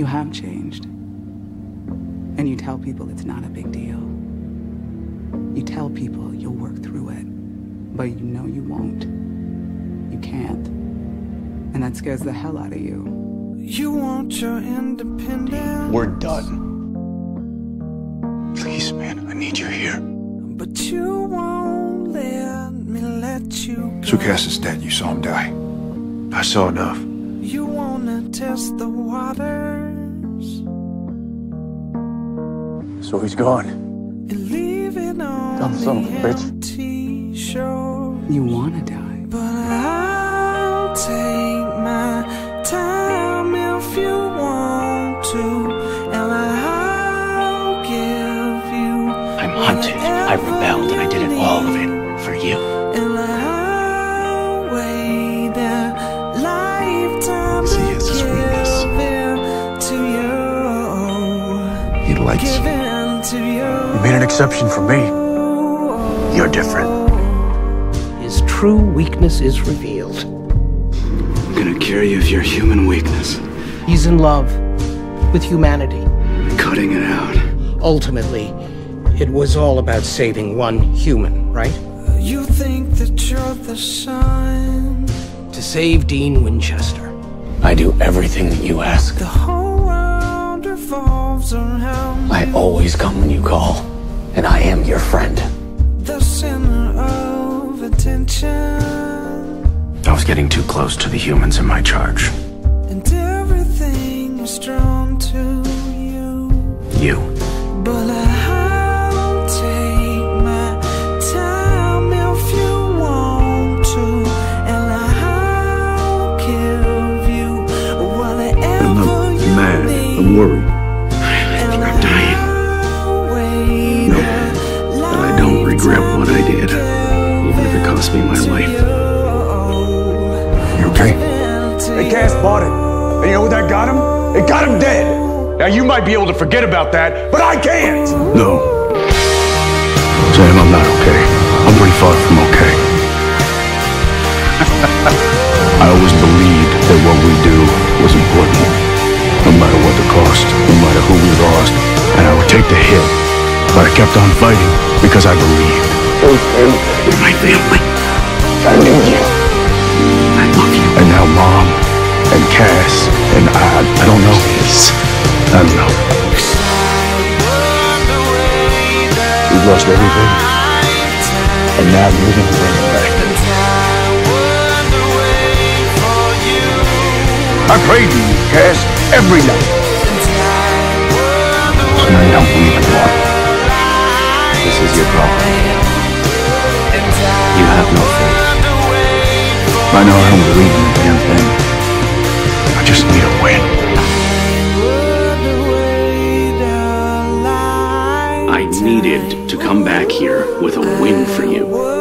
You have changed. And you tell people it's not a big deal. You tell people you'll work through it, but you know you won't. You can't. And that scares the hell out of you. You want your independence. We're done. Please, man, I need you here. But you won't let me let you go. So Cas is dead. You saw him die. I saw enough. You wanna test the waters So he's gone. and leave it Dumb son of a bitch. You wanna die. But I'll take my time if you want to, and I'll give you. I'm hunted. I rebelled, and I did it all of it for you. And you. He likes Give you. in to you. You made an exception for me. You're different. His true weakness is revealed. I'm gonna cure you of your human weakness. He's in love with humanity. Cutting it out. Ultimately, it was all about saving one human, right? You think that you're the sun. To save Dean Winchester. I do everything that you ask. I always come when you call, and I am your friend. the center of attention. I was getting too close to the humans in my charge. And everything is drawn to you. You. But I'll even if me my to life. you. You okay? Hey, Cas bought it. And you know what that got him? It got him dead. Now you might be able to forget about that, but I can't. No. Sam, I'm not okay. I'm pretty far from okay. I always believed that what we do was important. No matter what the cost, no matter who we lost. And I would take the hit. But I kept on fighting because I believed. My family. I need you. I love you. And now Mom and Cas and I, I don't know. I don't know. We've lost everything. And now you're gonna bring it back. I prayed to you, Cas, every night. So now you don't believe anymore. This is your problem. I know I don't in a damn thing. I just need a win. I needed to come back here with a win for you.